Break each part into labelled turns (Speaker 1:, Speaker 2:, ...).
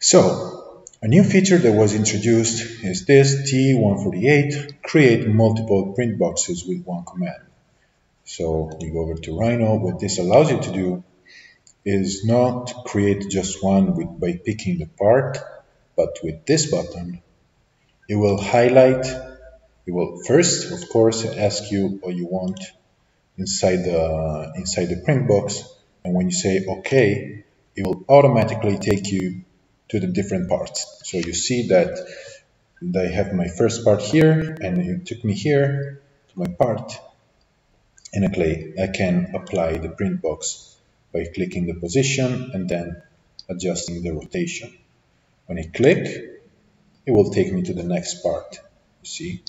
Speaker 1: So, a new feature that was introduced is this T148, create multiple print boxes with one command. So we go over to Rhino, what this allows you to do is not create just one with, by picking the part, but with this button, it will highlight, it will first, of course, ask you what you want inside the, inside the print box, and when you say OK, it will automatically take you to the different parts. So you see that I have my first part here, and it took me here to my part, and I can apply the print box by clicking the position and then adjusting the rotation. When I click, it will take me to the next part, you see?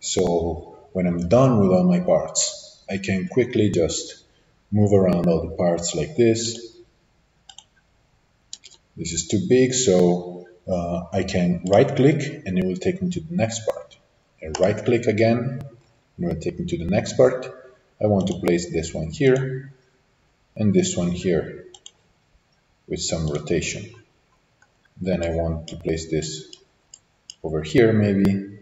Speaker 1: So when I'm done with all my parts, I can quickly just move around all the parts like this. This is too big, so uh, I can right click and it will take me to the next part. And right click again, and it will take me to the next part. I want to place this one here and this one here with some rotation. Then I want to place this over here maybe.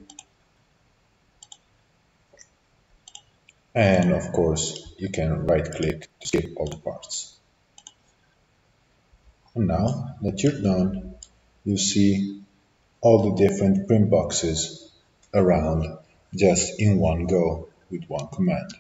Speaker 1: And of course, you can right click to skip all the parts. And now that you're done, you see all the different print boxes around just in one go with one command.